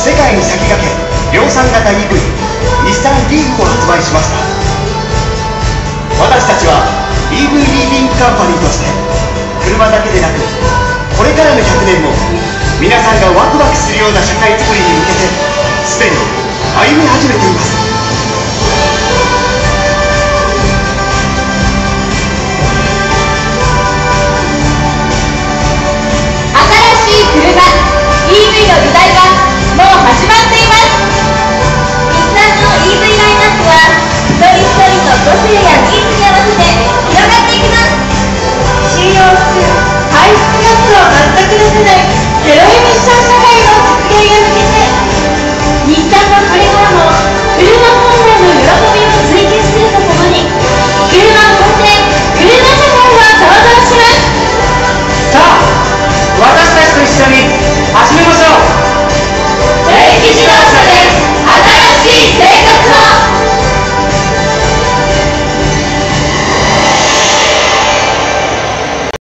世界に先駆け量産型 EV 日産リーフを発売しました。私たちは EV リーディングカンパニーとして車だけでなくこれからの100年も皆さんがワクワクするような社会づくりに向けてすでに歩み始めています。あ私